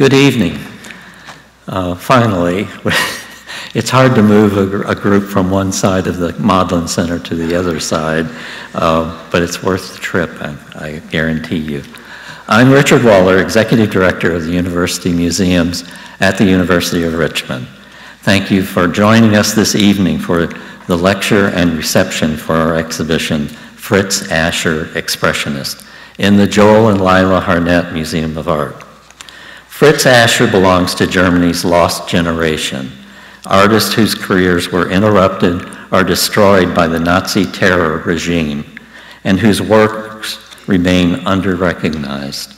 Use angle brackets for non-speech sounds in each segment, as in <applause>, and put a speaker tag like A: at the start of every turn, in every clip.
A: Good evening. Uh, finally, <laughs> it's hard to move a, a, group from one side of the Modlin Center to the other side, uh, but it's worth the trip, I, I guarantee you. I'm Richard Waller, Executive Director of the University Museums at the University of Richmond. Thank you for joining us this evening for the lecture and reception for our exhibition, Fritz Ascher Expressionist, in the Joel and Lila Harnett Museum of Art. Fritz Ascher belongs to Germany's lost generation, artists whose careers were interrupted or destroyed by the Nazi terror regime, and whose works remain under-recognized.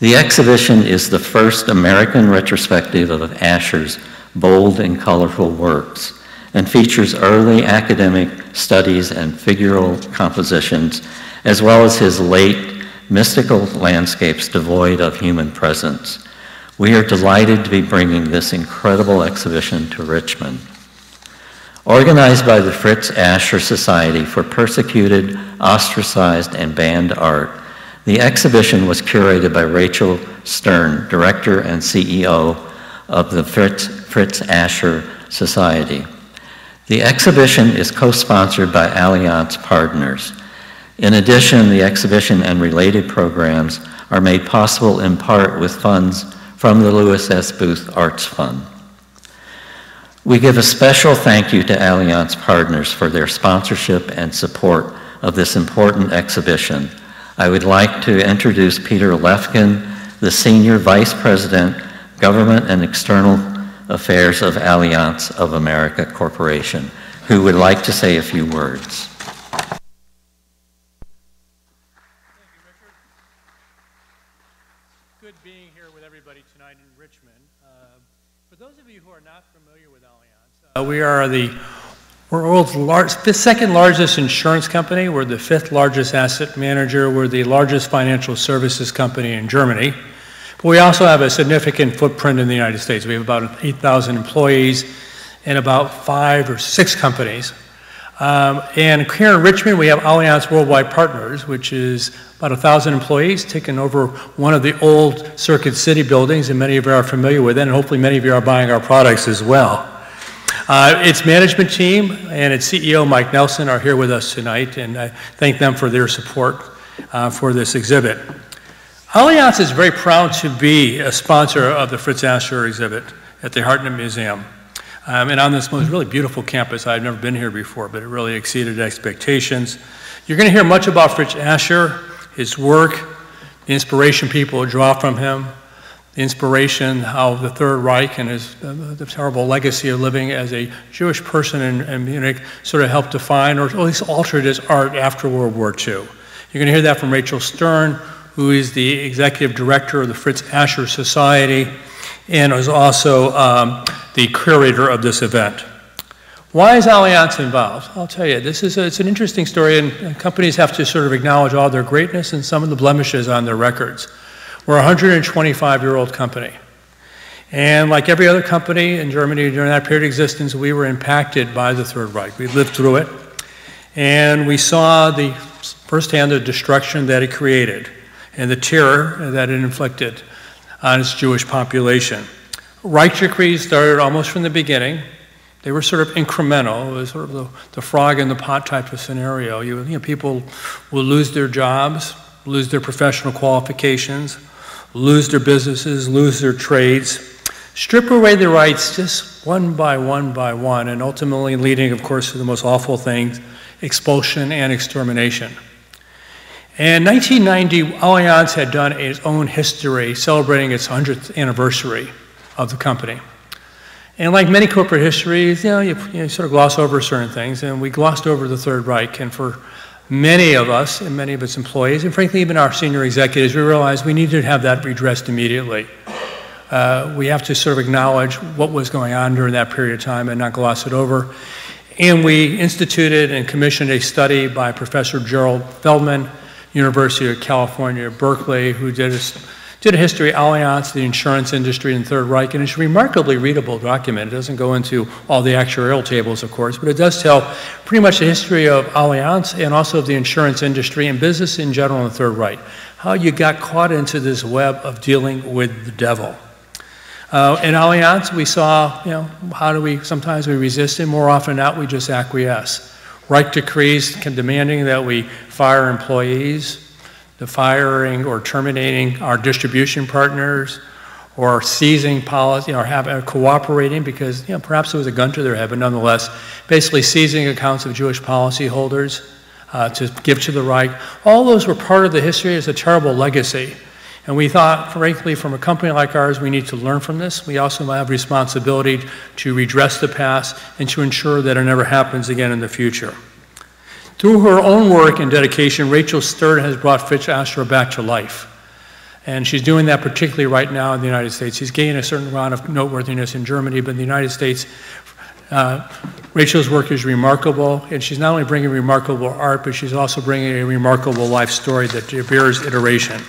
A: The exhibition is the first American retrospective of Ascher's bold and colorful works, and features early academic studies and figural compositions, as well as his late mystical landscapes devoid of human presence. We are delighted to be bringing this incredible exhibition to Richmond. Organized by the Fritz Ascher Society for Persecuted, Ostracized, and Banned Art, the exhibition was curated by Rachel Stern, Director and CEO of the Fritz, Fritz Ascher Society. The exhibition is co-sponsored by Allianz Partners. In addition, the exhibition and related programs are made possible in part with funds from the Lewis S. Booth Arts Fund. We give a special thank you to Allianz Partners for their sponsorship and support of this important exhibition. I would like to introduce Peter Lefkin, the Senior Vice President, Government and External Affairs of Allianz of America Corporation, who would like to say a few words.
B: Uh, we are the world's large, the second largest insurance company. We're the fifth largest asset manager. We're the largest financial services company in Germany. But we also have a significant footprint in the United States. We have about 8,000 employees and about five or six companies. Um, and here in Richmond, we have Allianz Worldwide Partners, which is about 1,000 employees, taking over one of the old Circuit City buildings, and many of you are familiar with it, and hopefully many of you are buying our products as well. Uh, its management team and its CEO, Mike Nelson, are here with us tonight, and I thank them for their support uh, for this exhibit. Allianz is very proud to be a sponsor of the Fritz Ascher exhibit at the Harnett Museum. Um, and on this most really beautiful campus, I've never been here before, but it really exceeded expectations. You're going to hear much about Fritz Ascher, his work, the inspiration people draw from him, inspiration, how the Third Reich and his, uh, the terrible legacy of living as a Jewish person in, in, Munich sort of helped define or at least altered his art after World War II. You're going to hear that from Rachel Stern, who is the executive director of the Fritz Ascher Society and is also um, the curator of this event. Why is Allianz involved? I'll tell you, this is a, it's an interesting story, and companies have to sort of acknowledge all their greatness and some of the blemishes on their records. We're a 125 year old company. And like every other company in Germany during that period of existence, we were impacted by the Third Reich. We lived through it. And we saw the firsthand the destruction that it created and the terror that it inflicted on its Jewish population. Reich decrees started almost from the beginning. They were sort of incremental. It was sort of the, the frog in the pot type of scenario. You, you know, people will lose their jobs, lose their professional qualifications, lose their businesses, lose their trades, strip away their rights just one by one by one, and ultimately leading, of course, to the most awful things expulsion and extermination. In 1990, Allianz had done its own history, celebrating its 100th anniversary of the company. And like many corporate histories, you know, you, you sort of gloss over certain things, and we glossed over the Third Reich. And for many of us and many of its employees, and frankly, even our senior executives, we realized we needed to have that redressed immediately. Uh, we have to sort of acknowledge what was going on during that period of time and not gloss it over. And we instituted and commissioned a study by Professor Gerald Feldman, University of California, Berkeley, who did a did a history of Allianz, the insurance industry, and Third Reich, and it's a remarkably readable document. It doesn't go into all the actuarial tables, of course, but it does tell pretty much the history of Allianz and also of the insurance industry and business in general in the Third Reich. How you got caught into this web of dealing with the devil. Uh, in Allianz, we saw, you know, how do we, sometimes we resist it, more often not, we just acquiesce. Right decrees demanding that we fire employees, the firing or terminating our distribution partners, or seizing policy, or have, uh, cooperating because, you know, perhaps it was a gun to their head, but nonetheless, basically seizing accounts of Jewish policyholders uh, to give to the Reich. All those were part of the history. It's a terrible legacy. And we thought, frankly, from a company like ours, we need to learn from this. We also have responsibility to redress the past and to ensure that it never happens again in the future. Through her own work and dedication, Rachel Stern has brought Fritz Ascher back to life. And she's doing that particularly right now in the United States. She's gaining a certain amount of noteworthiness in Germany, but in the United States, uh, Rachel's work is remarkable, and she's not only bringing remarkable art, but she's also bringing a remarkable life story that bears iteration.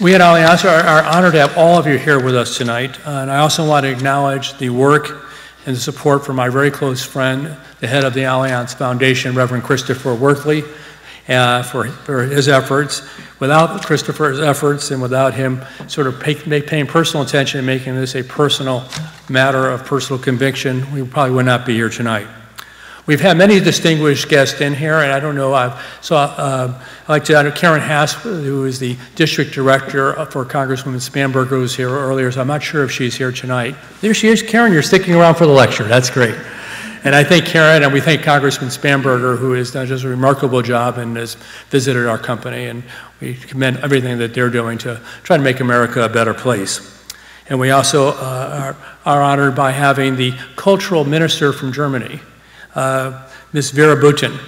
B: We at Allianz are, are honored to have all of you here with us tonight, uh, and I also want to acknowledge the work and the support from my very close friend, the head of the Allianz Foundation, Reverend Christopher Worthley, uh, for, for his efforts. Without Christopher's efforts and without him sort of pay, paying personal attention and making this a personal matter of personal conviction, we probably would not be here tonight. We've had many distinguished guests in here, and I don't know, I saw, uh, I'd like to, Karen Haas, who is the district director for Congresswoman Spanberger, who was here earlier, so I'm not sure if she's here tonight. There she is. Karen, you're sticking around for the lecture. That's great. And I thank Karen and we thank Congressman Spanberger, who has done just a remarkable job and has visited our company. And we commend everything that they're doing to try to make America a better place. And we also uh, are, are, honored by having the cultural minister from Germany, uh, Ms. Vera Butten,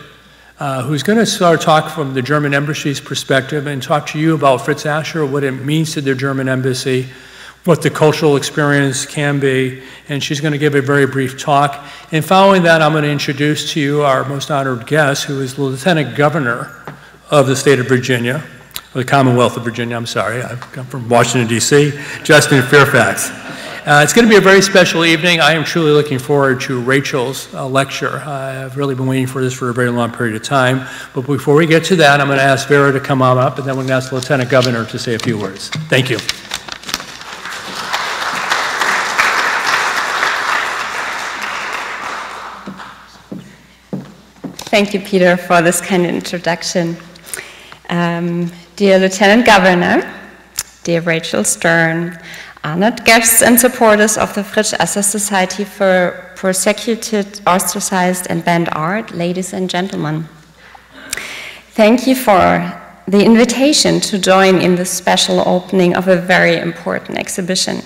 B: uh, who's going to start talk from the German embassy's perspective and talk to you about Fritz Ascher, what it means to the German embassy, what the cultural experience can be, and she's going to give a very brief talk. And following that, I'm going to introduce to you our most honored guest, who is the Lieutenant Governor of the state of Virginia, or the Commonwealth of Virginia, I'm sorry. I've come from Washington, D.C., Justin Fairfax. Uh, it's going to be a very special evening. I am truly looking forward to Rachel's uh, lecture. I've really been waiting for this for a very long period of time. But before we get to that, I'm going to ask Vera to come on up, and then we're going to ask the Lieutenant Governor to say a few words. Thank you.
C: Thank you, Peter, for this kind of introduction. Um, dear Lieutenant Governor, dear Rachel Stern, honored guests and supporters of the Fritz Ascher Society for Persecuted, Ostracized, and Banned Art, ladies and gentlemen. Thank you for the invitation to join in this special opening of a very important exhibition.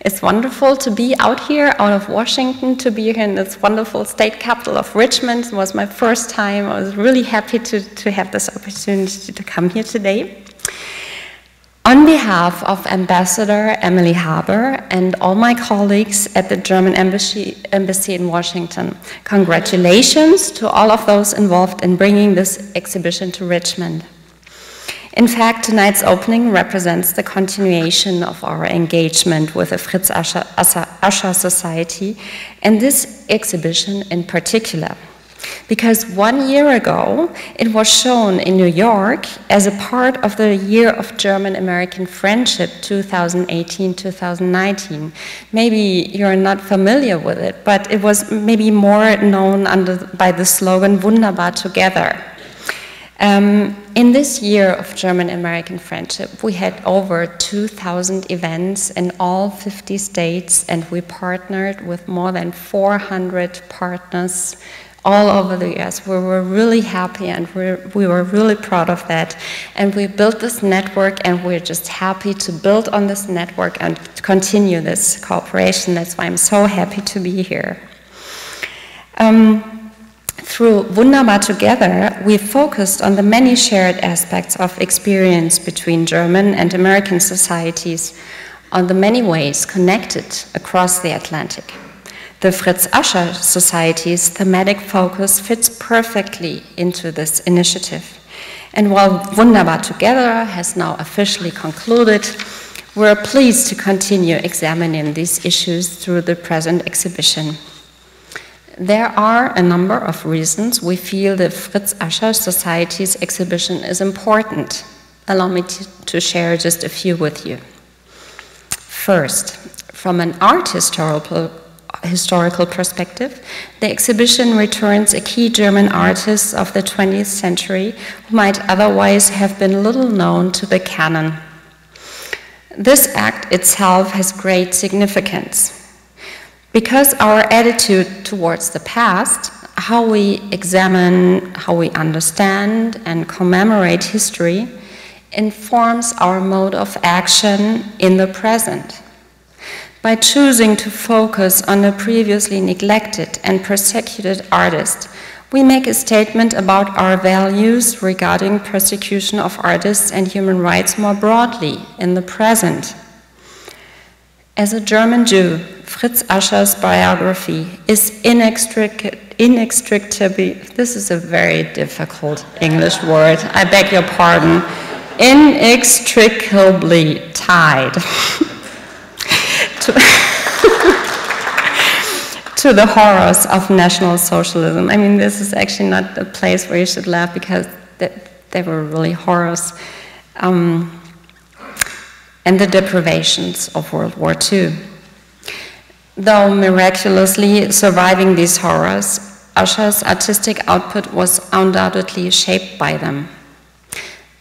C: It's wonderful to be out here, out of Washington, to be here in this wonderful state capital of Richmond. It was my first time. I was really happy to, to have this opportunity to come here today. On behalf of Ambassador Emily Haber and all my colleagues at the German Embassy, Embassy, in Washington, congratulations to all of those involved in bringing this exhibition to Richmond. In fact, tonight's opening represents the continuation of our engagement with the Fritz Ascher, Ascher Society and this exhibition in particular. Because one year ago, it was shown in New York as a part of the Year of German American Friendship 2018 2019. Maybe you're not familiar with it, but it was maybe more known under, by the slogan Wunderbar Together. Um, in this year of German American friendship, we had over 2,000 events in all 50 states, and we partnered with more than 400 partners all over the US. We were really happy and we were really proud of that. And we built this network, and we're just happy to build on this network and continue this cooperation. That's why I'm so happy to be here. Um, through Wunderbar Together, we focused on the many shared aspects of experience between German and American societies, on the many ways connected across the Atlantic. The Fritz Ascher Society's thematic focus fits perfectly into this initiative. And while Wunderbar Together has now officially concluded, we're pleased to continue examining these issues through the present exhibition. There are a number of reasons we feel the Fritz Ascher Society's exhibition is important. Allow me to, share just a few with you. First, From an art historical, historical perspective, the exhibition returns a key German artist of the 20th century who might otherwise have been little known to the canon. This act itself has great significance. Because our attitude towards the past, how we examine, how we understand and commemorate history, informs our mode of action in the present. By choosing to focus on a previously neglected and persecuted artist, we make a statement about our values regarding persecution of artists and human rights more broadly in the present. As a German Jew, Fritz Ascher's biography is inextricably, this is a very difficult English word, I beg your pardon, inextricably tied <laughs> to <laughs> to the horrors of National Socialism. I mean, this is actually not a place where you should laugh because they, were really horrors. Um, and the deprivations of World War II. Though miraculously surviving these horrors, Ascher's artistic output was undoubtedly shaped by them.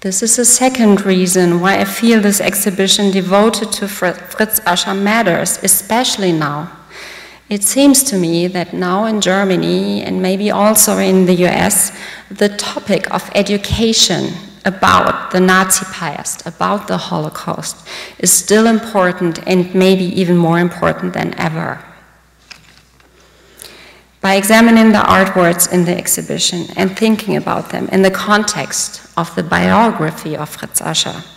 C: This is the second reason why I feel this exhibition devoted to Fritz Ascher matters, especially now. It seems to me that now in Germany and maybe also in the US, the topic of education about the Nazi past, about the Holocaust, is still important and maybe even more important than ever. By examining the artworks in the exhibition and thinking about them in the context of the biography of Fritz Ascher,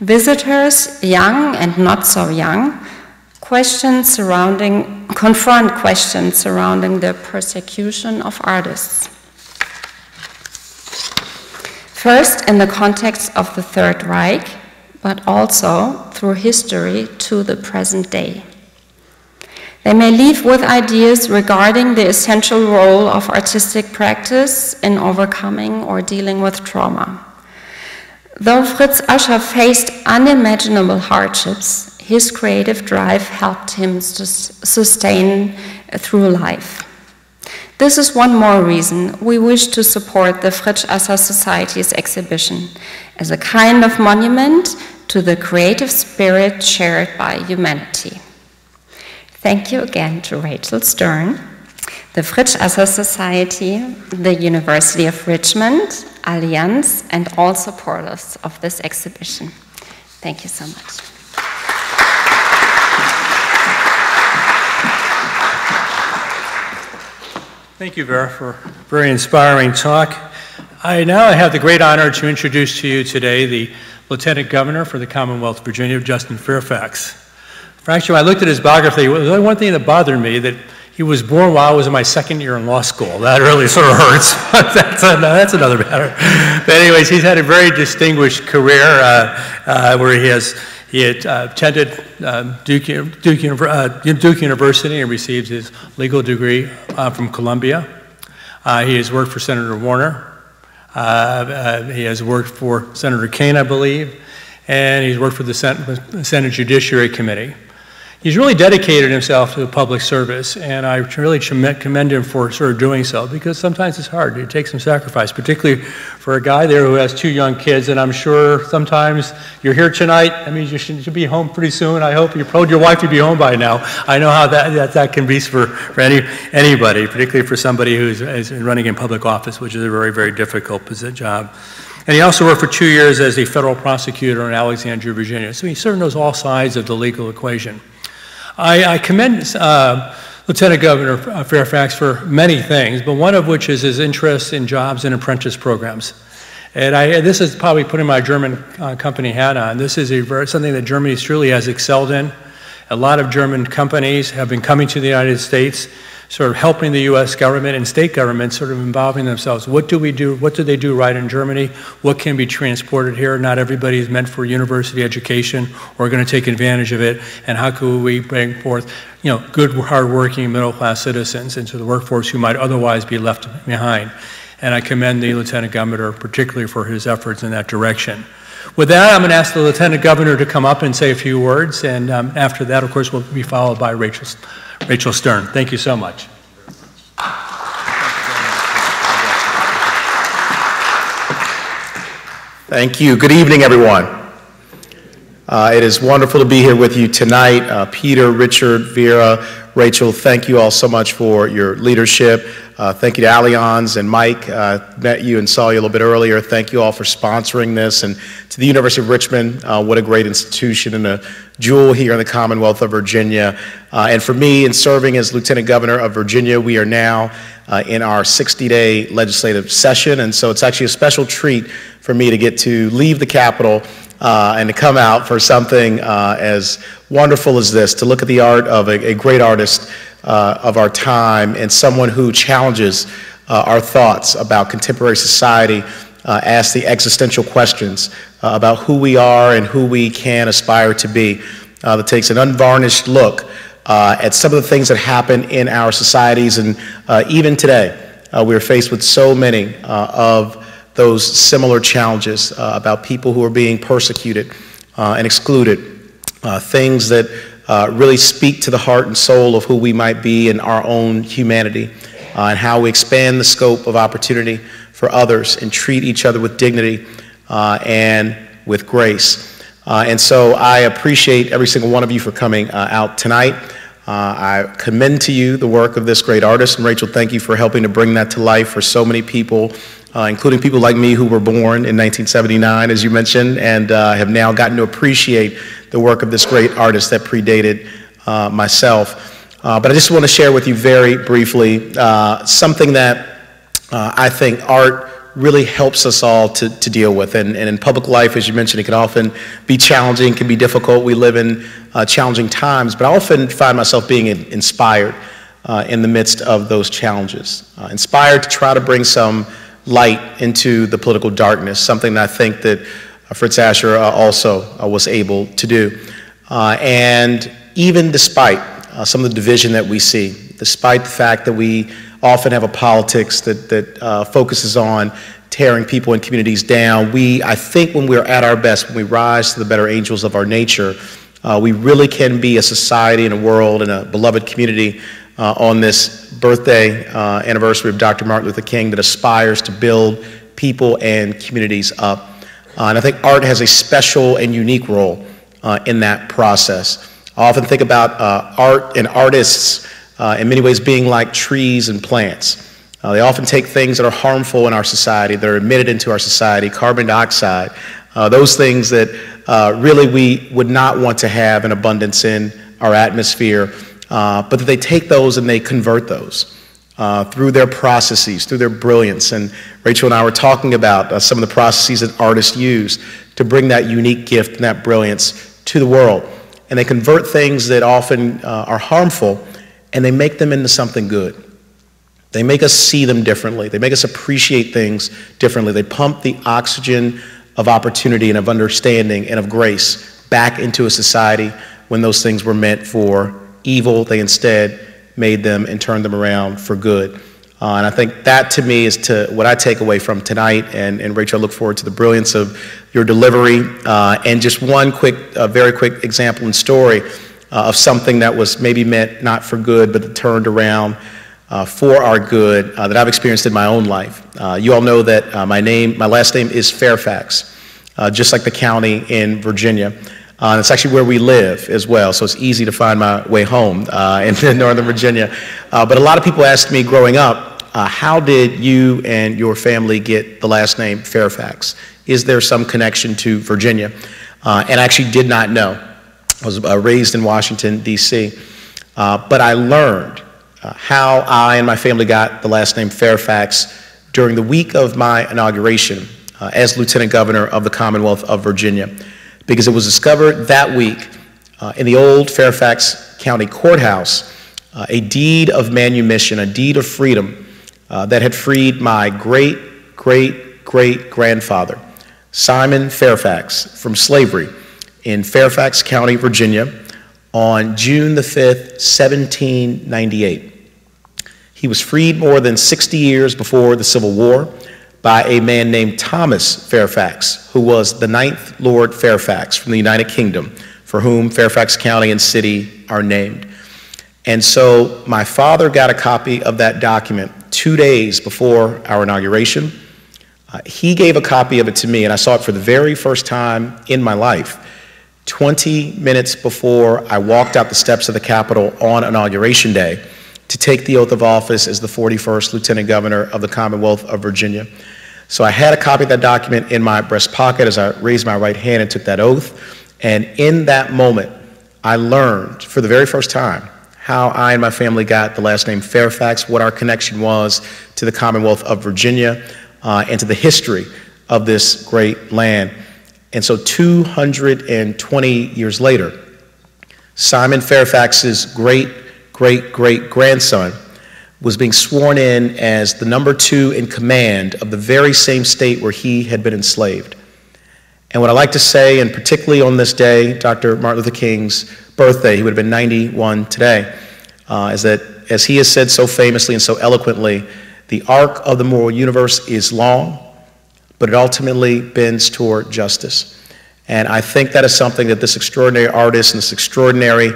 C: visitors, young and not so young, questions surrounding, confront questions surrounding the persecution of artists. First, in the context of the Third Reich, but also through history to the present day. They may leave with ideas regarding the essential role of artistic practice in overcoming or dealing with trauma. Though Fritz Ascher faced unimaginable hardships, his creative drive helped him to sustain through life. This is one more reason we wish to support the Fritz Ascher Society's exhibition as a kind of monument to the creative spirit shared by humanity. Thank you again to Rachel Stern, the Fritz Ascher Society, the University of Richmond, Allianz, and all supporters of this exhibition. Thank you so much.
B: Thank you, Vera, for a very inspiring talk. I now have the great honor to introduce to you today the Lieutenant Governor for the Commonwealth of Virginia, Justin Fairfax. Actually, when I looked at his biography, the only one thing that bothered me, that he was born while I was in my second year in law school. That really sort of hurts. <laughs> that's, a, that's, another matter. But anyways, he's had a very distinguished career uh, uh, where he has he had, uh, attended um, Duke, Duke, uh, Duke, University and received his legal degree uh, from Columbia. Uh, he has worked for Senator Warner. He has worked for Senator Kaine, I believe, and he's worked for the Senate, Senate Judiciary Committee. He's really dedicated himself to the public service, and I really commend him for sort of doing so because sometimes it's hard. It takes some sacrifice, particularly for a guy there who has two young kids. And I'm sure sometimes you're here tonight. I mean, you should, should be home pretty soon. I hope you told your wife to be home by now. I know how that, that, that can be for, for any, anybody, particularly for somebody who's is running in public office, which is a very, very difficult job. And he also worked for two years as a federal prosecutor in Alexandria, Virginia. So he sort of knows all sides of the legal equation. I, I commend uh, Lieutenant Governor Fairfax for many things, but one of which is his interest in jobs and apprentice programs. And I, this is probably putting my German uh, company hat on. This is a, something that Germany truly has excelled in. A lot of German companies have been coming to the United States sort of helping the U.S. government and state governments sort of involving themselves. What do we do? What do they do right in Germany? What can be transported here? Not everybody is meant for university education or going to take advantage of it. And how can we bring forth, you know, good, hardworking, middle-class citizens into the workforce who might otherwise be left behind? And I commend the Lieutenant Governor particularly for his efforts in that direction. With that, I'm going to ask the Lieutenant Governor to come up and say a few words, and um, after that, of course, we'll be followed by Rachel, Rachel Stern. Thank you so much.
D: Thank you. Good evening, everyone. Uh, it is wonderful to be here with you tonight. Uh, Peter, Richard, Vera, Rachel, thank you all so much for your leadership. Uh, thank you to Allianz and Mike. Uh, met you and saw you a little bit earlier. Thank you all for sponsoring this. And to the University of Richmond, uh, what a great institution and a jewel here in the Commonwealth of Virginia. Uh, and for me, in serving as Lieutenant Governor of Virginia, we are now uh, in our 60 day legislative session. And so it's actually a special treat for me to get to leave the Capitol uh, and to come out for something uh, as wonderful as this, to look at the art of a, a great artist uh, of our time and someone who challenges uh, our thoughts about contemporary society, uh, asks the existential questions uh, about who we are and who we can aspire to be, that takes an unvarnished look at some of the things that happen in our societies. And even today, we are faced with so many of those similar challenges uh, about people who are being persecuted uh, and excluded, uh, things that uh, really speak to the heart and soul of who we might be in our own humanity, uh, and how we expand the scope of opportunity for others and treat each other with dignity and with grace. and so I appreciate every single one of you for coming out tonight. Uh, I commend to you the work of this great artist, and Rachel, thank you for helping to bring that to life for so many people uh, including people like me who were born in 1979, as you mentioned, and uh, have now gotten to appreciate the work of this great artist that predated uh, myself. Uh, but I just want to share with you very briefly uh, something that I think art really helps us all to, to deal with. And, and, in public life, as you mentioned, it can often be challenging, can be difficult. We live in challenging times, but I often find myself being inspired in the midst of those challenges. inspired to try to bring some light into the political darkness, something that I think that uh, Fritz Ascher uh, also uh, was able to do. and even despite some of the division that we see, despite the fact that we often have a politics that, that focuses on tearing people and communities down, we, I think when we're at our best, when we rise to the better angels of our nature, uh, we really can be a society and a world and a beloved community uh, on this birthday uh, anniversary of Dr. Martin Luther King that aspires to build people and communities up. Uh, and I think art has a special and unique role uh, in that process. I often think about uh, art and artists uh, in many ways being like trees and plants. they often take things that are harmful in our society, that are emitted into our society, carbon dioxide, those things that really we would not want to have in abundance in our atmosphere uh, but that they take those and they convert those uh, through their processes, through their brilliance. And Rachel and I were talking about uh, some of the processes that artists use to bring that unique gift and that brilliance to the world. And they convert things that often uh, are harmful and they make them into something good. They make us see them differently. They make us appreciate things differently. They pump the oxygen of opportunity and of understanding and of grace back into a society when those things were meant for evil, they instead made them and turned them around for good. Uh, and I think that to me is to what I take away from tonight. And, and Rachel, I look forward to the brilliance of your delivery. Uh, and just one quick, uh, very quick example and story uh, of something that was maybe meant not for good, but turned around uh, for our good uh, that I've experienced in my own life. you all know that my name, my last name is Fairfax, just like the county in Virginia. Uh, it's actually where we live as well, so it's easy to find my way home uh, <laughs> in Northern Virginia. Uh, but a lot of people asked me growing up, uh, how did you and your family get the last name Fairfax? Is there some connection to Virginia? Uh, and I actually did not know. I was uh, raised in Washington, D.C., but I learned how I and my family got the last name Fairfax during the week of my inauguration as Lieutenant Governor of the Commonwealth of Virginia because it was discovered that week uh, in the old Fairfax County Courthouse uh, a deed of manumission, a deed of freedom uh, that had freed my great, great, great grandfather, Simon Fairfax, from slavery in Fairfax County, Virginia, on June the 5th, 1798. He was freed more than 60 years before the Civil War by a man named Thomas Fairfax, who was the ninth Lord Fairfax from the United Kingdom, for whom Fairfax County and city are named. And so my father got a copy of that document two days before our inauguration. Uh, he gave a copy of it to me, and I saw it for the very first time in my life. 20 minutes before I walked out the steps of the Capitol on Inauguration Day to take the oath of office as the 41st Lieutenant Governor of the Commonwealth of Virginia. So I had a copy of that document in my breast pocket as I raised my right hand and took that oath. And in that moment, I learned for the very first time how I and my family got the last name Fairfax, what our connection was to the Commonwealth of Virginia, uh, and to the history of this great land. And so 220 years later, Simon Fairfax's great great great grandson was being sworn in as the number two in command of the very same state where he had been enslaved. And what I like to say, and particularly on this day, Dr. Martin Luther King's birthday, he would have been 91 today, uh, is that as he has said so famously and so eloquently, the arc of the moral universe is long, but it ultimately bends toward justice. And I think that is something that this extraordinary artist and this extraordinary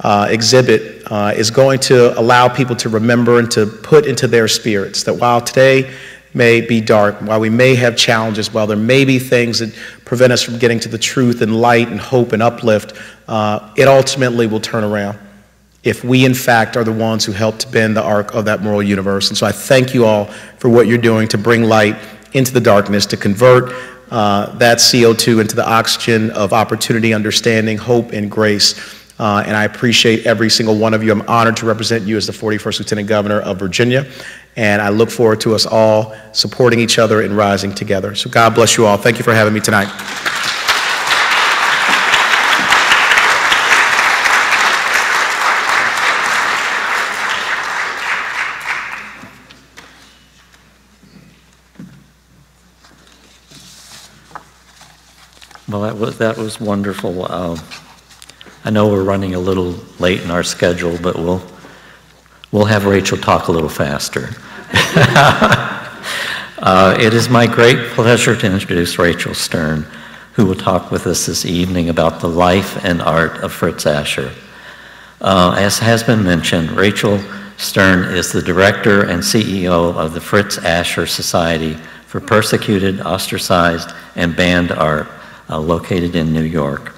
D: uh, exhibit uh, is going to allow people to remember and to put into their spirits that while today may be dark, while we may have challenges, while there may be things that prevent us from getting to the truth and light and hope and uplift, uh, it ultimately will turn around if we, in fact, are the ones who help to bend the arc of that moral universe. And so I thank you all for what you're doing to bring light into the darkness, to convert uh, that CO2 into the oxygen of opportunity, understanding, hope, and grace. Uh, and I appreciate every single one of you. I'm honored to represent you as the 41st Lieutenant Governor of Virginia. And I look forward to us all supporting each other and rising together. So God bless you all. Thank you for having me tonight.
A: Well, that was, that was wonderful. Uh, I know we're running a little late in our schedule, but we'll, we'll have Rachel talk a little faster. <laughs> uh, it is my great pleasure to introduce Rachel Stern, who will talk with us this evening about the life and art of Fritz Ascher. Uh, as has been mentioned, Rachel Stern is the director and CEO of the Fritz Ascher Society for Persecuted, Ostracized, and Banned Art uh, located in New York.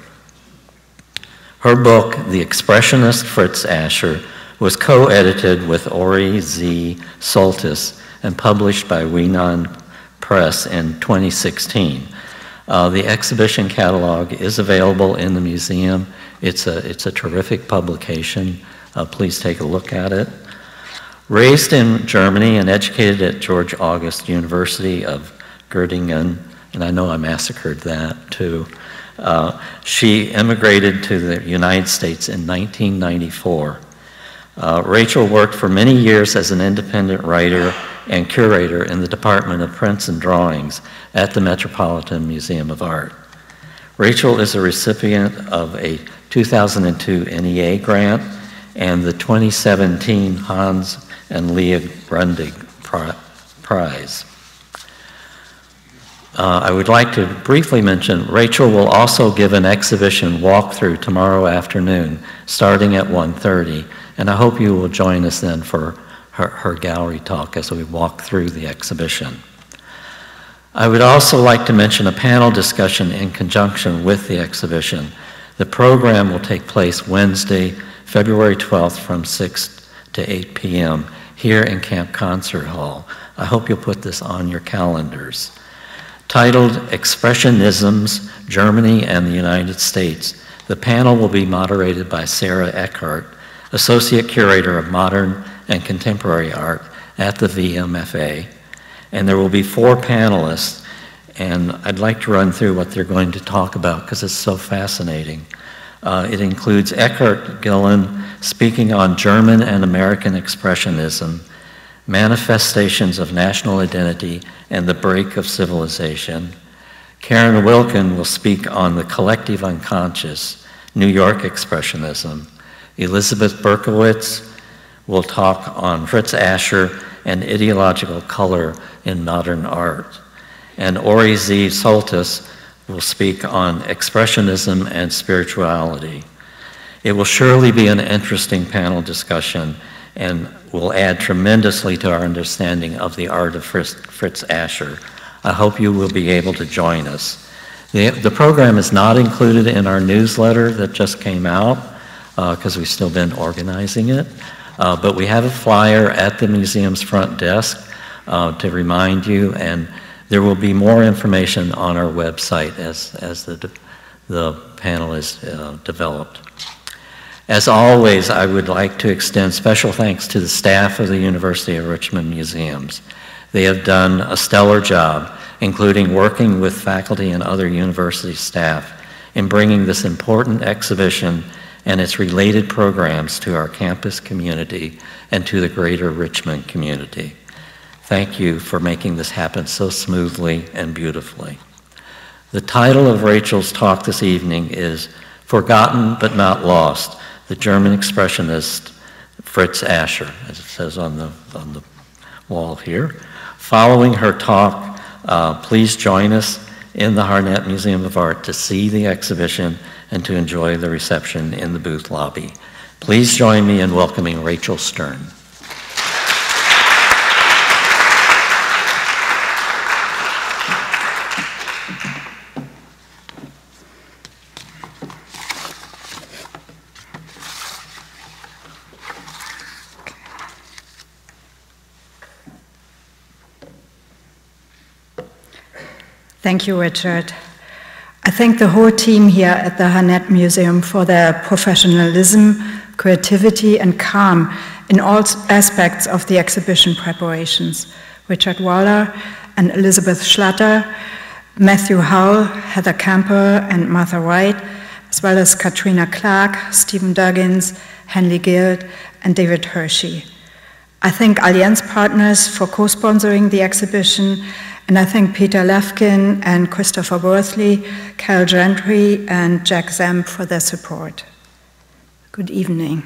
A: Her book, The Expressionist Fritz Ascher, was co-edited with Ori Z. Soltes and published by Wienand Press in 2016. Uh, the exhibition catalog is available in the museum. It's a, it's a terrific publication. Uh, please take a look at it. Raised in Germany and educated at George August University of Göttingen, and I know I massacred that too. Uh, she immigrated to the United States in 1994. Uh, Rachel worked for many years as an independent writer and curator in the Department of Prints and Drawings at the Metropolitan Museum of Art. Rachel is a recipient of a 2002 NEA grant and the 2017 Hans and Lea Grundig Prize. Uh, I would like to briefly mention Rachel will also give an exhibition walkthrough tomorrow afternoon starting at 1.30 and I hope you will join us then for her, her gallery talk as we walk through the exhibition. I would also like to mention a panel discussion in conjunction with the exhibition. The program will take place Wednesday, February 12th from 6 to 8 p.m. here in Camp Concert Hall. I hope you'll put this on your calendars titled Expressionisms, Germany and the United States. The panel will be moderated by Sarah Eckhart, Associate Curator of Modern and Contemporary Art at the VMFA. And there will be four panelists, and I'd like to run through what they're going to talk about because it's so fascinating. Uh, it includes Eckhart Gillen speaking on German and American Expressionism, Manifestations of National Identity and the Break of Civilization. Karen Wilkin will speak on the collective unconscious, New York Expressionism. Elizabeth Berkowitz will talk on Fritz Ascher and ideological color in modern art. And Ori Z. Soltes will speak on expressionism and spirituality. It will surely be an interesting panel discussion and will add tremendously to our understanding of the art of Fritz, Ascher. I hope you will be able to join us. The, the program is not included in our newsletter that just came out because uh, we've still been organizing it. Uh, but we have a flyer at the museum's front desk uh, to remind you, and there will be more information on our website as, as the, the panel is uh, developed. As always, I would like to extend special thanks to the staff of the University of Richmond Museums. They have done a stellar job, including working with faculty and other university staff in bringing this important exhibition and its related programs to our campus community and to the greater Richmond community. Thank you for making this happen so smoothly and beautifully. The title of Rachel's talk this evening is Forgotten but Not Lost, the German expressionist Fritz Ascher, as it says on the, on the wall here. Following her talk, uh, please join us in the Harnett Museum of Art to see the exhibition and to enjoy the reception in the booth lobby. Please join me in welcoming Rachel Stern.
E: Thank you, Richard. I thank the whole team here at the Harnett Museum for their professionalism, creativity, and calm in all aspects of the exhibition preparations. Richard Waller and Elizabeth Schlatter, Matthew Howell, Heather Camper, and Martha Wright, as well as Katrina Clark, Stephen Duggins, Henley Guild, and David Hershey. I thank Allianz Partners for co-sponsoring the exhibition and I thank Peter Lefkin and Christopher Worthley, Carol Gentry, and Jack Zamp for their support. Good evening.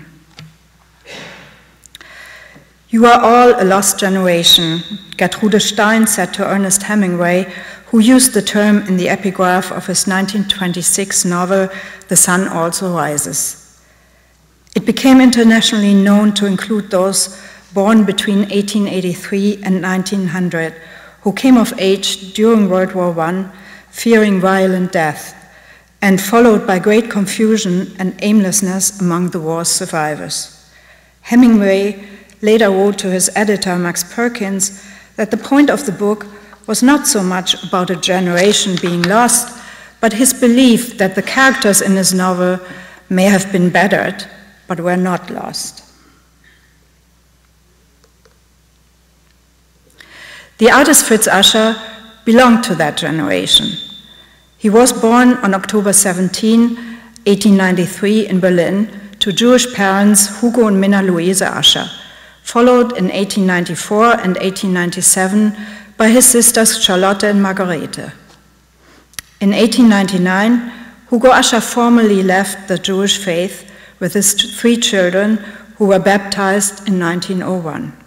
E: You are all a lost generation, Gertrude Stein said to Ernest Hemingway, who used the term in the epigraph of his 1926 novel, The Sun Also Rises. It became internationally known to include those born between 1883 and 1900 who came of age during World War I, fearing violent death, and followed by great confusion and aimlessness among the war's survivors. Hemingway later wrote to his editor, Max Perkins, that the point of the book was not so much about a generation being lost, but his belief that the characters in his novel may have been bettered, but were not lost. The artist Fritz Ascher belonged to that generation. He was born on October 17, 1893 in Berlin to Jewish parents Hugo and Minna Luise Ascher, followed in 1894 and 1897 by his sisters Charlotte and Margarete. In 1899, Hugo Ascher formally left the Jewish faith with his three children who were baptized in 1901.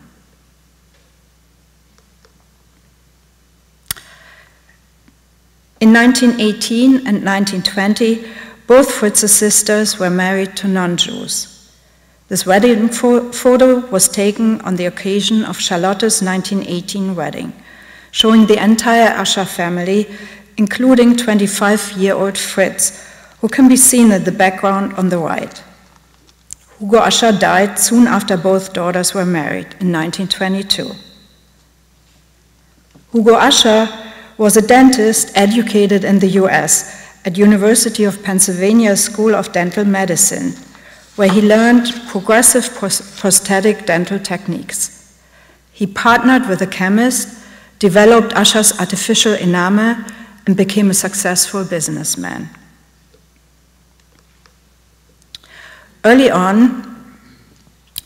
E: In 1918 and 1920, both Fritz's sisters were married to non-Jews. This wedding photo was taken on the occasion of Charlotte's 1918 wedding, showing the entire Ascher family, including 25-year-old Fritz, who can be seen in the background on the right. Hugo Ascher died soon after both daughters were married in 1922. Hugo Ascher was a dentist educated in the US at University of Pennsylvania School of Dental Medicine, where he learned progressive prosthetic dental techniques. He partnered with a chemist, developed Ascher's artificial enamel, and became a successful businessman. Early on,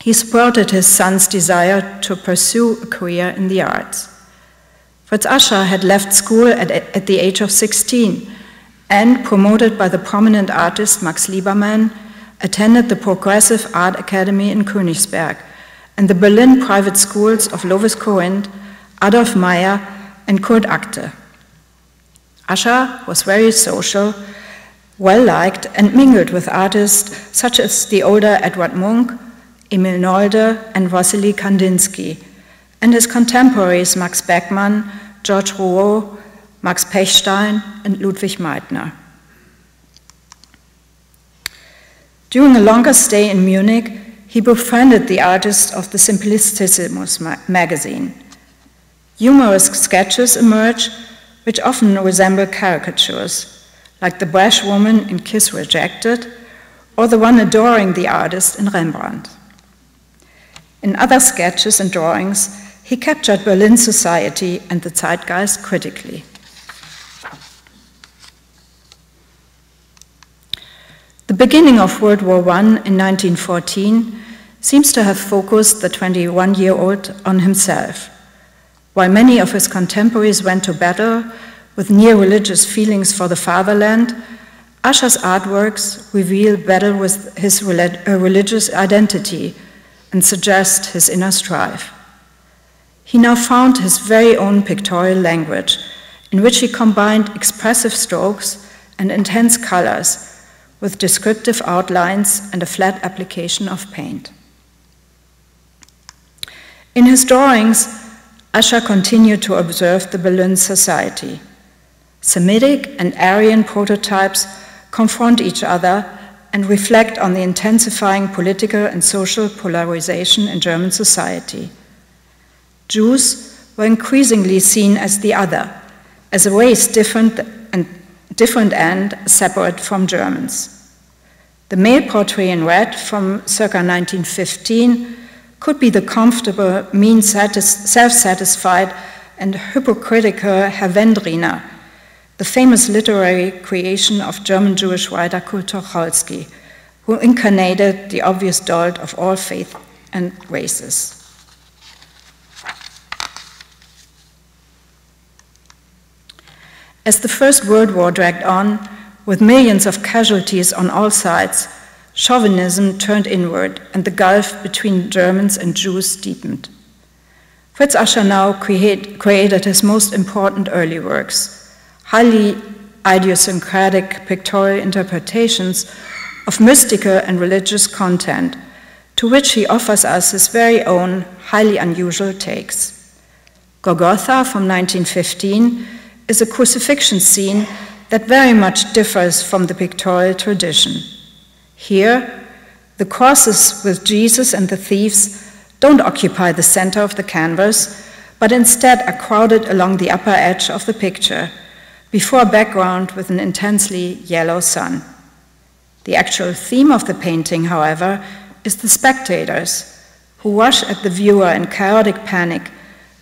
E: he supported his son's desire to pursue a career in the arts. Fritz Ascher had left school at, at the age of 16 and, promoted by the prominent artist Max Liebermann, attended the Progressive Art Academy in Königsberg and the Berlin private schools of Lovis Corinth, Adolf Meyer, and Kurt Agthe. Ascher was very social, well liked, and mingled with artists such as the older Edward Munch, Emil Nolde, and Wassily Kandinsky, and his contemporaries Max Beckmann, George Rouault, Max Pechstein, and Ludwig Meidner. During a longer stay in Munich, he befriended the artist of the Simplicissimus ma magazine. Humorous sketches emerge, which often resemble caricatures, like the brash woman in Kiss Rejected, or the one adoring the artist in Rembrandt. In other sketches and drawings, he captured Berlin society and the zeitgeist critically. The beginning of World War I in 1914 seems to have focused the 21 year old on himself. While many of his contemporaries went to battle with near religious feelings for the fatherland, Ascher's artworks reveal battle with his uh, religious identity and suggest his inner strife. He now found his very own pictorial language, in which he combined expressive strokes and intense colors with descriptive outlines and a flat application of paint. In his drawings, Ascher continued to observe the Berlin society. Semitic and Aryan prototypes confront each other and reflect on the intensifying political and social polarization in German society. Jews were increasingly seen as the other, as a race different and different and separate from Germans. The male portrait in red from circa 1915 could be the comfortable, mean, self-satisfied, and hypocritical Herr Wendriner, the famous literary creation of German Jewish writer Kurt Tucholsky, who incarnated the obvious dolt of all faiths and races. As the First World War dragged on, with millions of casualties on all sides, chauvinism turned inward and the gulf between Germans and Jews deepened. Fritz Ascher now create, created his most important early works, highly idiosyncratic pictorial interpretations of mystical and religious content, to which he offers us his very own highly unusual takes. Golgotha from 1915 is a crucifixion scene that very much differs from the pictorial tradition. Here, the crosses with Jesus and the thieves don't occupy the center of the canvas, but instead are crowded along the upper edge of the picture, before a background with an intensely yellow sun. The actual theme of the painting, however, is the spectators, who rush at the viewer in chaotic panic,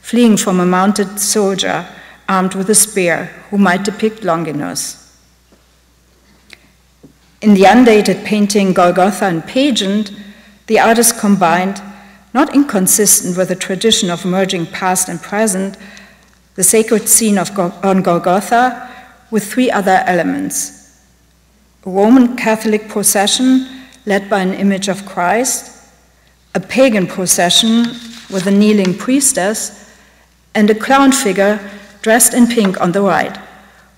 E: fleeing from a mounted soldier armed with a spear, who might depict Longinus. In the undated painting Golgotha and Pageant, the artist combined, not inconsistent with the tradition of merging past and present, the sacred scene of Go on Golgotha with three other elements. A Roman Catholic procession led by an image of Christ, a pagan procession with a kneeling priestess, and a clown figure dressed in pink on the right,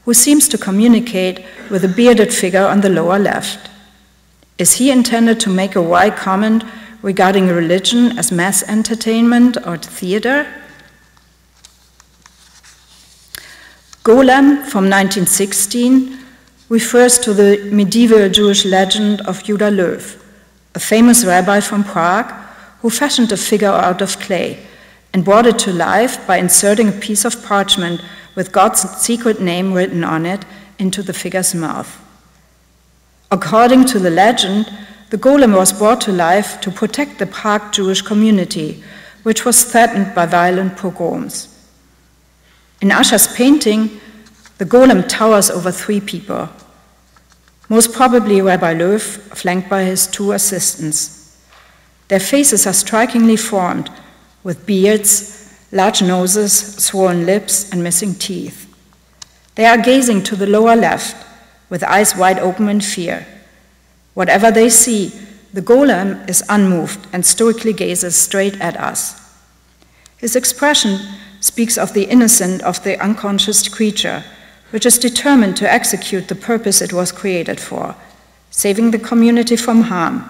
E: who seems to communicate with a bearded figure on the lower left. Is he intended to make a wry comment regarding religion as mass entertainment or theater? Golem from 1916 refers to the medieval Jewish legend of Judah Löw, a famous rabbi from Prague who fashioned a figure out of clay and brought it to life by inserting a piece of parchment with God's secret name written on it into the figure's mouth. According to the legend, the golem was brought to life to protect the Prague Jewish community, which was threatened by violent pogroms. In Ascher's painting, the golem towers over three people, most probably Rabbi Löw, flanked by his two assistants. Their faces are strikingly formed, with beards, large noses, swollen lips, and missing teeth. They are gazing to the lower left, with eyes wide open in fear. Whatever they see, the golem is unmoved and stoically gazes straight at us. His expression speaks of the innocent of the unconscious creature, which is determined to execute the purpose it was created for, saving the community from harm,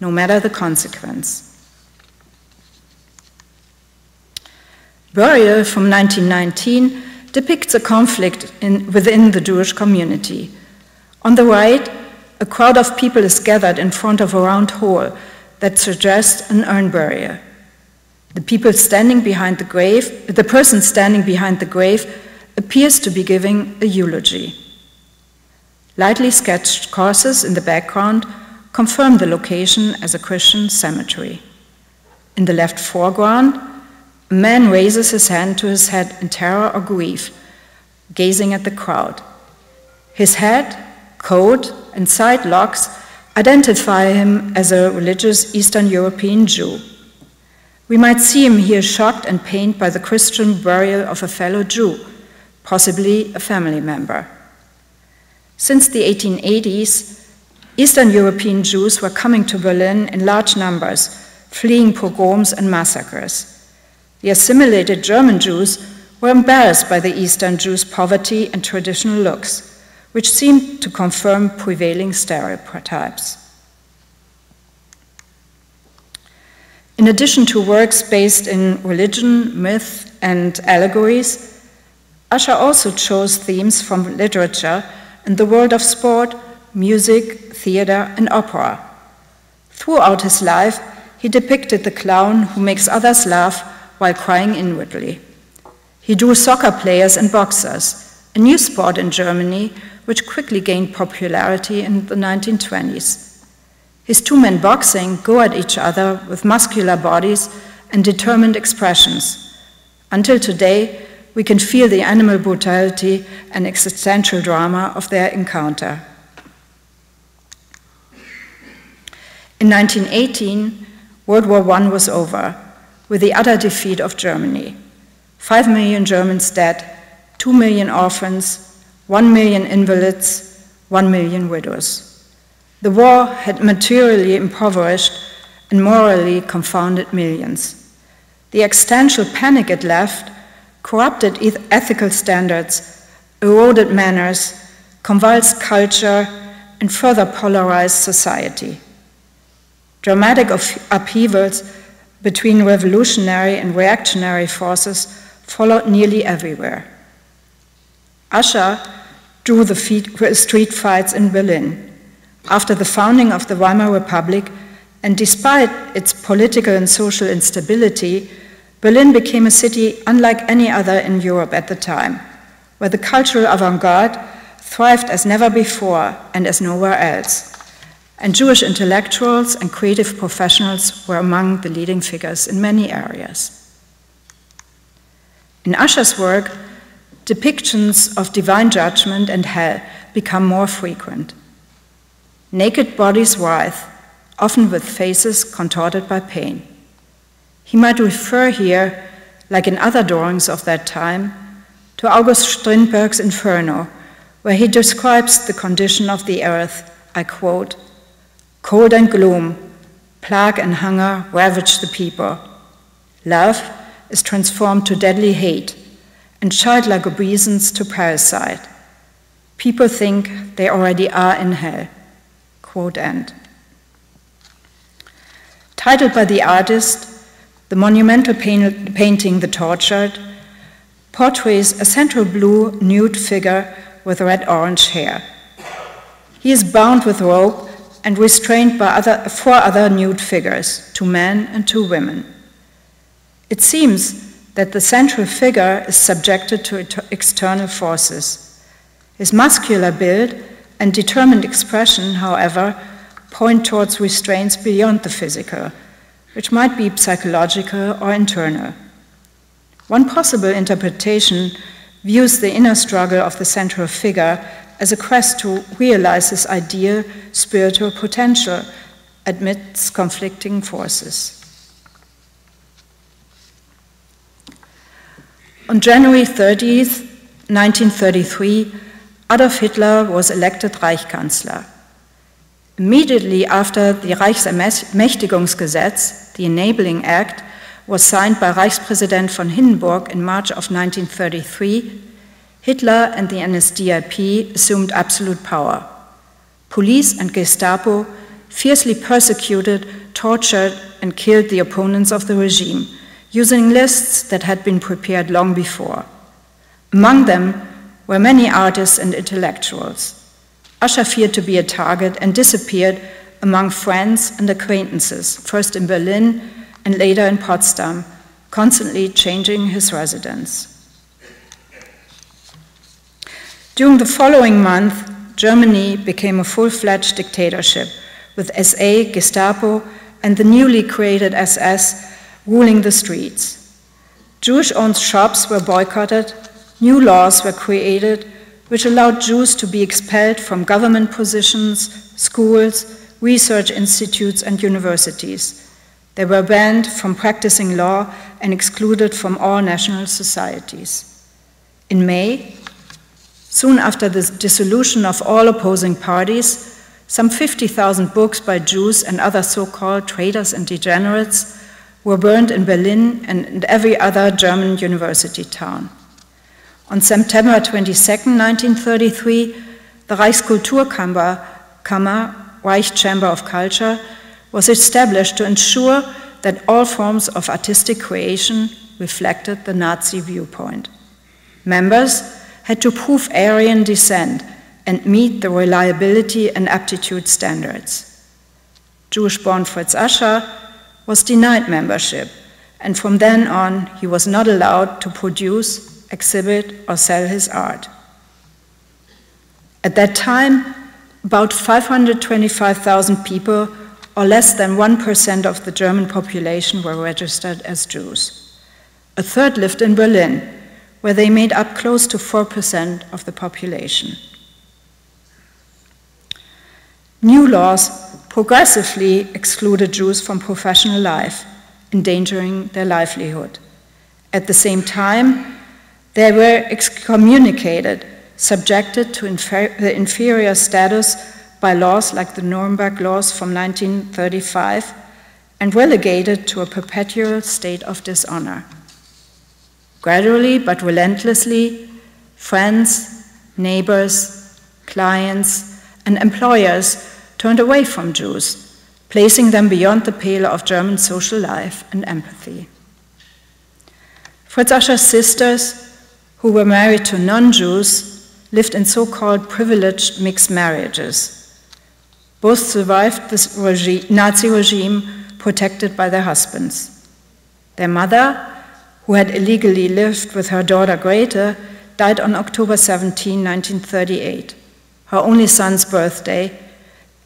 E: no matter the consequence. Burial from 1919 depicts a conflict in, within the Jewish community. On the right, a crowd of people is gathered in front of a round hole that suggests an urn burial. The people standing behind the grave, the person standing behind the grave appears to be giving a eulogy. Lightly sketched crosses in the background confirm the location as a Christian cemetery. In the left foreground, man raises his hand to his head in terror or grief, gazing at the crowd. His head, coat, and side locks identify him as a religious Eastern European Jew. We might see him here shocked and pained by the Christian burial of a fellow Jew, possibly a family member. Since the 1880s, Eastern European Jews were coming to Berlin in large numbers, fleeing pogroms and massacres. The assimilated German Jews were embarrassed by the Eastern Jews' poverty and traditional looks, which seemed to confirm prevailing stereotypes. In addition to works based in religion, myth, and allegories, Ascher also chose themes from literature and the world of sport, music, theater, and opera. Throughout his life, he depicted the clown who makes others laugh while crying inwardly. He drew soccer players and boxers, a new sport in Germany which quickly gained popularity in the 1920s. His two men boxing go at each other with muscular bodies and determined expressions. Until today, we can feel the animal brutality and existential drama of their encounter. In 1918, World War I was over, with the utter defeat of Germany. Five million Germans dead, two million orphans, one million invalids, one million widows. The war had materially impoverished and morally confounded millions. The existential panic it left corrupted ethical standards, eroded manners, convulsed culture, and further polarized society. Dramatic upheavals between revolutionary and reactionary forces followed nearly everywhere. Ascher drew the street fights in Berlin after the founding of the Weimar Republic, and despite its political and social instability, Berlin became a city unlike any other in Europe at the time, where the cultural avant garde thrived as never before and as nowhere else. And Jewish intellectuals and creative professionals were among the leading figures in many areas. In Ascher's work, depictions of divine judgment and hell become more frequent. Naked bodies writhe, often with faces contorted by pain. He might refer here, like in other drawings of that time, to August Strindberg's Inferno, where he describes the condition of the earth, I quote, cold and gloom, plague and hunger ravage the people. Love is transformed to deadly hate, and childlike obeisance to parasite. People think they already are in hell. Quote end. Titled by the artist, the monumental painting The Tortured portrays a central blue nude figure with red-orange hair. He is bound with rope and restrained by other, four other nude figures, two men and two women. It seems that the central figure is subjected to external forces. His muscular build and determined expression, however, point towards restraints beyond the physical, which might be psychological or internal. One possible interpretation views the inner struggle of the central figure as a quest to realize his ideal spiritual potential amidst conflicting forces. On January 30th, 1933, Adolf Hitler was elected Reichskanzler. Immediately after the Reichsermächtigungsgesetz, the Enabling Act, was signed by Reichspräsident von Hindenburg in March of 1933, Hitler and the NSDAP assumed absolute power. Police and Gestapo fiercely persecuted, tortured, and killed the opponents of the regime, using lists that had been prepared long before. Among them were many artists and intellectuals. Ascher feared to be a target and disappeared among friends and acquaintances, first in Berlin and later in Potsdam, constantly changing his residence. During the following month, Germany became a full fledged dictatorship with SA, Gestapo, and the newly created SS ruling the streets. Jewish owned shops were boycotted, new laws were created which allowed Jews to be expelled from government positions, schools, research institutes, and universities. They were banned from practicing law and excluded from all national societies. In May, soon after the dissolution of all opposing parties, some 50,000 books by Jews and other so called traitors and degenerates were burned in Berlin and every other German university town. On September 22, 1933, the Reichskulturkammer, Kammer, Reich Chamber of Culture, was established to ensure that all forms of artistic creation reflected the Nazi viewpoint. Members had to prove Aryan descent and meet the reliability and aptitude standards. Jewish born Fritz Ascher was denied membership, and from then on, he was not allowed to produce, exhibit, or sell his art. At that time, about 525,000 people, or less than 1% of the German population, were registered as Jews. A third lived in Berlin, where they made up close to 4% of the population. New laws progressively excluded Jews from professional life, endangering their livelihood. At the same time, they were excommunicated, subjected to infer the inferior status by laws like the Nuremberg laws from 1935, and relegated to a perpetual state of dishonor. Gradually but relentlessly, friends, neighbors, clients, and employers turned away from Jews, placing them beyond the pale of German social life and empathy. Fritz Ascher's sisters, who were married to non Jews, lived in so called privileged mixed marriages. Both survived the Nazi regime protected by their husbands. Their mother, who had illegally lived with her daughter Grete, died on October 17, 1938 her only son's birthday,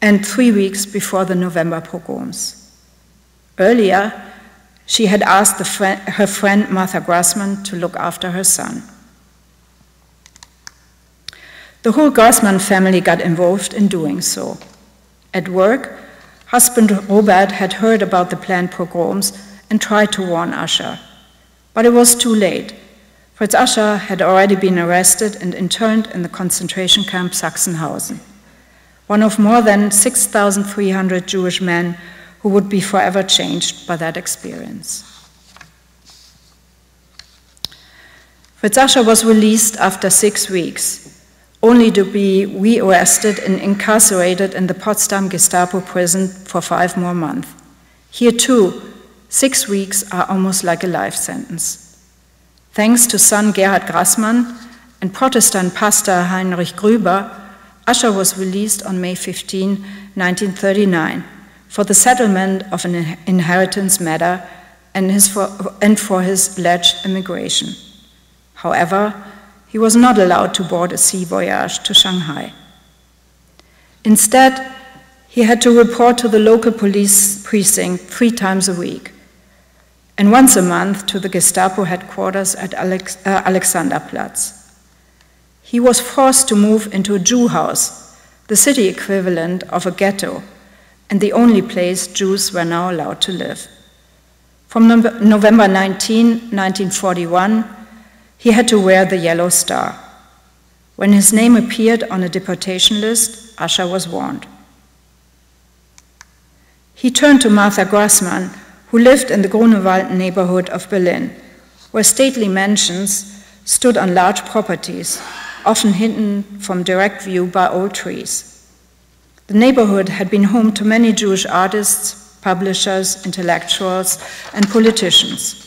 E: and three weeks before the November pogroms. Earlier, she had asked her friend Martha Grassmann to look after her son. The whole Grassmann family got involved in doing so. At work, husband Robert had heard about the planned pogroms and tried to warn Ascher. But it was too late. Fritz Ascher had already been arrested and interned in the concentration camp Sachsenhausen, one of more than 6,300 Jewish men who would be forever changed by that experience. Fritz Ascher was released after six weeks, only to be rearrested and incarcerated in the Potsdam Gestapo prison for five more months. Here, too, six weeks are almost like a life sentence. Thanks to son Gerhard Grassmann and Protestant pastor Heinrich Grüber, Ascher was released on May 15, 1939, for the settlement of an inheritance matter and, his for, and for his alleged immigration. However, he was not allowed to board a sea voyage to Shanghai. Instead, he had to report to the local police precinct three times a week and once a month to the Gestapo headquarters at Alex, uh, Alexanderplatz. He was forced to move into a Jew house, the city equivalent of a ghetto, and the only place Jews were now allowed to live. From November 19, 1941, he had to wear the yellow star. When his name appeared on a deportation list, Ascher was warned. He turned to Martha Grassmann, who lived in the Grunewald neighborhood of Berlin, where stately mansions stood on large properties, often hidden from direct view by old trees. The neighborhood had been home to many Jewish artists, publishers, intellectuals, and politicians.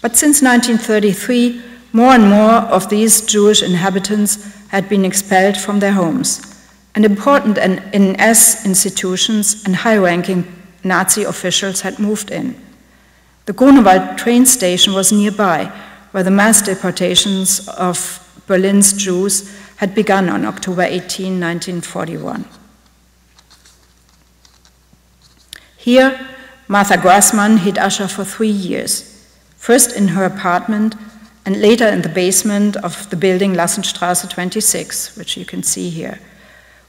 E: But since 1933, more and more of these Jewish inhabitants had been expelled from their homes, and important NS institutions and high ranking Nazi officials had moved in. The Grunewald train station was nearby, where the mass deportations of Berlin's Jews had begun on October 18, 1941. Here, Martha Grassmann hid Ascher for three years, first in her apartment and later in the basement of the building Lassenstraße 26, which you can see here,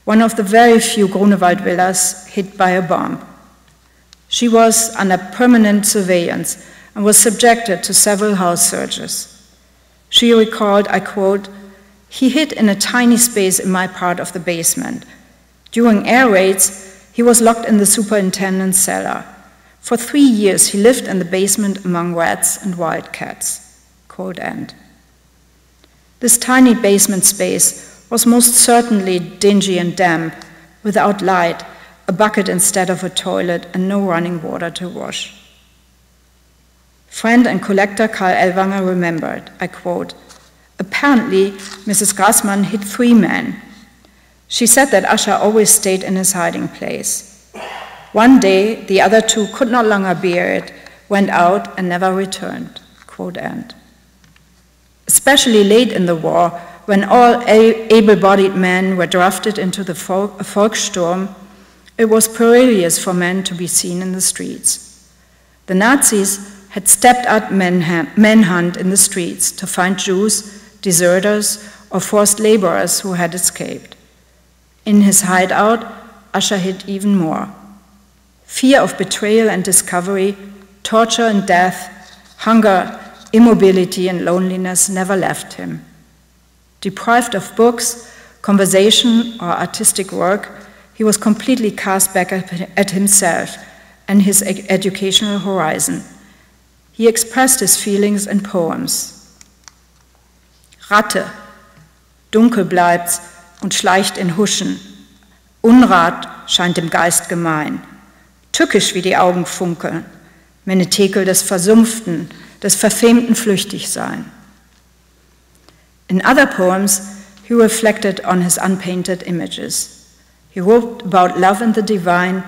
E: one of the very few Grunewald villas hit by a bomb. She was under permanent surveillance and was subjected to several house searches. She recalled, I quote, he hid in a tiny space in my part of the basement. During air raids, he was locked in the superintendent's cellar. For three years, he lived in the basement among rats and wildcats. Quote end. This tiny basement space was most certainly dingy and damp, without light, a bucket instead of a toilet, and no running water to wash. Friend and collector Karl Elwanger remembered, I quote, Apparently, Mrs. Grassmann hid three men. She said that Ascher always stayed in his hiding place. One day, the other two could no longer bear it, went out, and never returned. Quote end. Especially late in the war, when all able bodied men were drafted into the Volkssturm, it was perilous for men to be seen in the streets. The Nazis had stepped up manhunt in the streets to find Jews, deserters, or forced laborers who had escaped. In his hideout, Ascher hid even more. Fear of betrayal and discovery, torture and death, hunger, immobility, and loneliness never left him. Deprived of books, conversation, or artistic work, he was completely cast back at himself and his educational horizon. He expressed his feelings in poems. Ratte, dunkel bleibt's und schleicht in Huschen. Unrat scheint dem Geist gemein. Tückisch wie die Augen funkeln. Menetekel des Versumpften, des verfemten flüchtig sein. In other poems, he reflected on his unpainted images. He wrote about love and the divine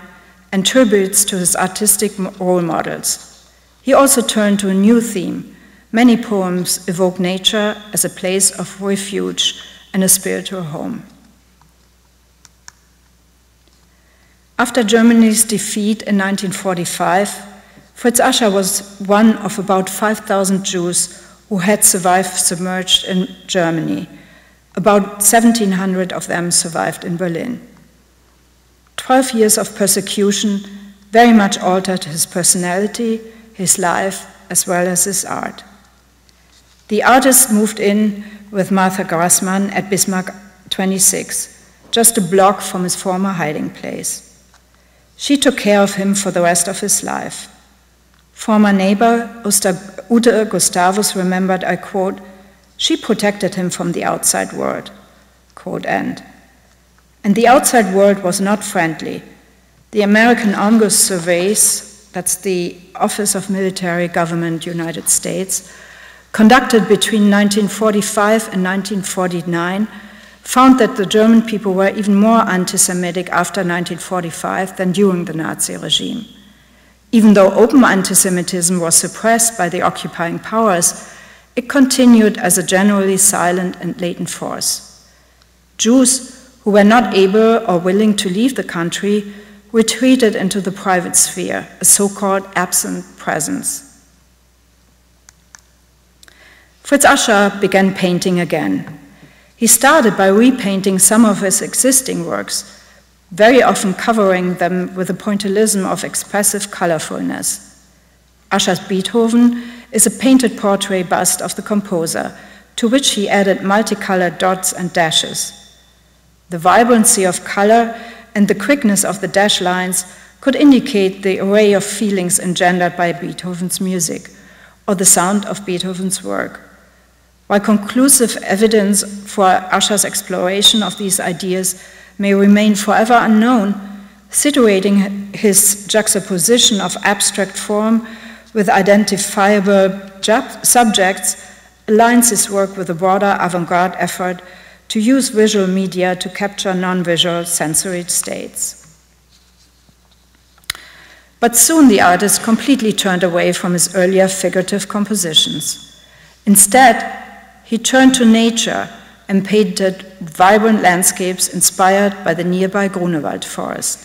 E: and tributes to his artistic role models. He also turned to a new theme. Many poems evoke nature as a place of refuge and a spiritual home. After Germany's defeat in 1945, Fritz Ascher was one of about 5,000 Jews who had survived submerged in Germany. About 1,700 of them survived in Berlin. Twelve years of persecution very much altered his personality his life, as well as his art. The artist moved in with Martha Grassmann at Bismarck 26, just a block from his former hiding place. She took care of him for the rest of his life. Former neighbor Ute Gustavus remembered, I quote, she protected him from the outside world, quote end. And the outside world was not friendly. The American OMGUS surveys that's the Office of Military Government, United States, conducted between 1945 and 1949, found that the German people were even more anti Semitic after 1945 than during the Nazi regime. Even though open anti Semitism was suppressed by the occupying powers, it continued as a generally silent and latent force. Jews who were not able or willing to leave the country retreated into the private sphere, a so called absent presence. Fritz Ascher began painting again. He started by repainting some of his existing works, very often covering them with a pointillism of expressive colorfulness. Ascher's Beethoven is a painted portrait bust of the composer, to which he added multicolored dots and dashes. The vibrancy of color and the quickness of the dash lines could indicate the array of feelings engendered by Beethoven's music or the sound of Beethoven's work. While conclusive evidence for Ascher's exploration of these ideas may remain forever unknown, situating his juxtaposition of abstract form with identifiable subjects aligns his work with a broader avant garde effort to use visual media to capture non visual sensory states. But soon the artist completely turned away from his earlier figurative compositions. Instead, he turned to nature and painted vibrant landscapes inspired by the nearby Grunewald forest.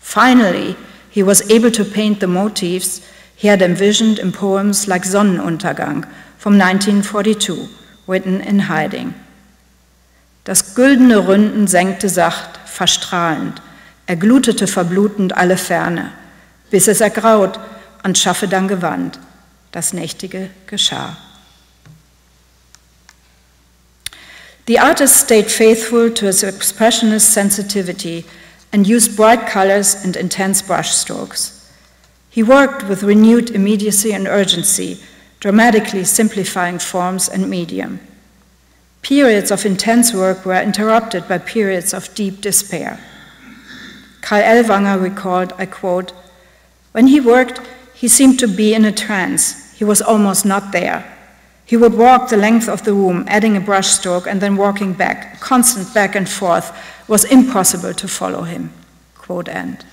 E: Finally, he was able to paint the motifs he had envisioned in poems like Sonnenuntergang from 1942, written in hiding. Das güldene Ründen senkte sacht, verstrahlend, erglutete verblutend alle Ferne, bis es ergraut und schaffe dann gewandt. Das Nächtige geschah. The artist stayed faithful to his expressionist sensitivity and used bright colors and intense brushstrokes. He worked with renewed immediacy and urgency, dramatically simplifying forms and medium. Periods of intense work were interrupted by periods of deep despair. Karl Ellwanger recalled, I quote, When he worked, he seemed to be in a trance. He was almost not there. He would walk the length of the room, adding a brushstroke and then walking back. Constant back and forth was impossible to follow him. Quote end.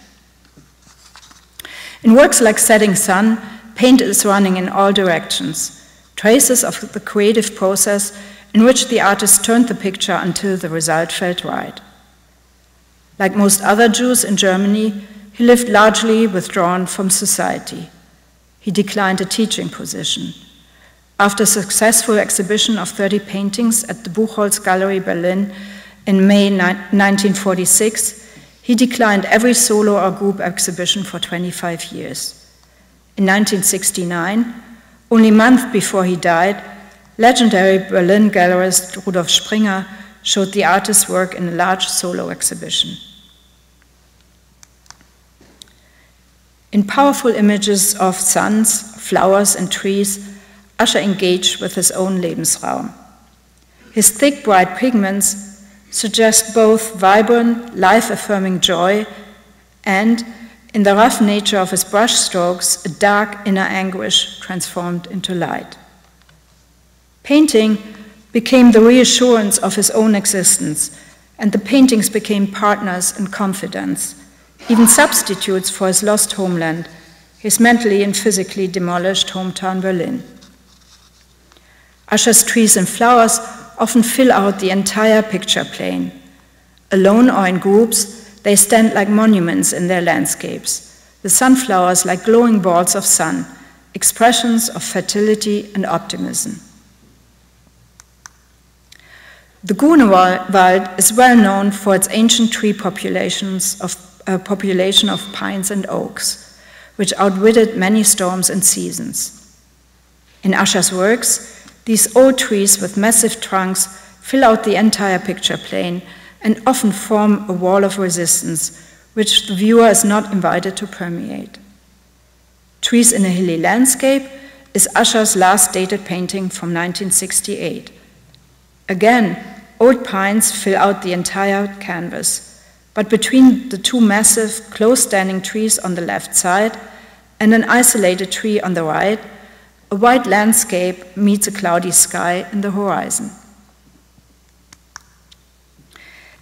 E: In works like Setting Sun, paint is running in all directions, traces of the creative process in which the artist turned the picture until the result felt right. Like most other Jews in Germany, he lived largely withdrawn from society. He declined a teaching position. After a successful exhibition of 30 paintings at the Buchholz Gallery Berlin in May 1946, he declined every solo or group exhibition for 25 years. In 1969, only a month before he died, legendary Berlin gallerist Rudolf Springer showed the artist's work in a large solo exhibition. In powerful images of suns, flowers, and trees, Ascher engaged with his own Lebensraum. His thick, bright pigments suggest both vibrant, life affirming joy and, in the rough nature of his brushstrokes, a dark inner anguish transformed into light. Painting became the reassurance of his own existence, and the paintings became partners in confidence, even substitutes for his lost homeland, his mentally and physically demolished hometown Berlin. Ascher's trees and flowers often fill out the entire picture plane. Alone or in groups, they stand like monuments in their landscapes, the sunflowers like glowing balls of sun, expressions of fertility and optimism. The Grunewald is well known for its ancient tree populations of, uh, population of pines and oaks, which outwitted many storms and seasons. In Ascher's works, these old trees with massive trunks fill out the entire picture plane and often form a wall of resistance, which the viewer is not invited to permeate. Trees in a Hilly Landscape is Ascher's last dated painting from 1968. Again, old pines fill out the entire canvas, but between the two massive, close standing trees on the left side and an isolated tree on the right, a white landscape meets a cloudy sky in the horizon.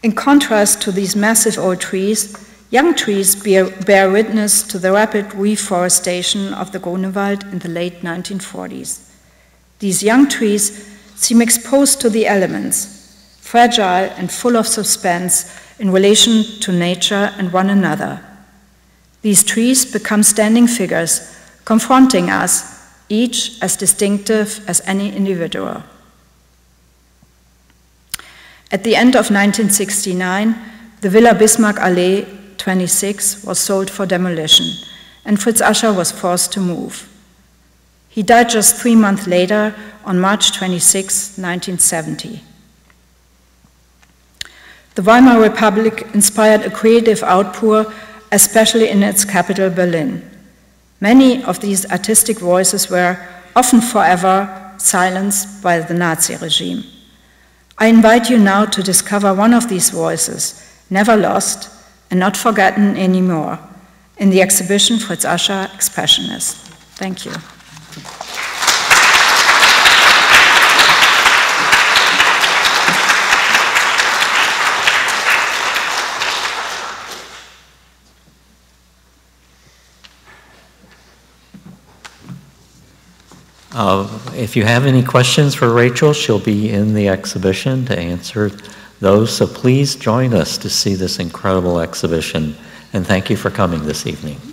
E: In contrast to these massive old trees, young trees bear, bear, witness to the rapid reforestation of the Grunewald in the late 1940s. These young trees seem exposed to the elements, fragile and full of suspense in relation to nature and one another. These trees become standing figures, confronting us each as distinctive as any individual. At the end of 1969, the Villa Bismarck Allee 26 was sold for demolition, and Fritz Ascher was forced to move. He died just three months later on March 26, 1970. The Weimar Republic inspired a creative outpour especially in its capital, Berlin. Many of these artistic voices were often forever silenced by the Nazi regime. I invite you now to discover one of these voices, never lost and not forgotten anymore, in the exhibition Fritz Ascher Expressionist. Thank you.
A: Uh, If you have any questions for Rachel, she'll be in the exhibition to answer those, so please join us to see this incredible exhibition, and thank you for coming this evening.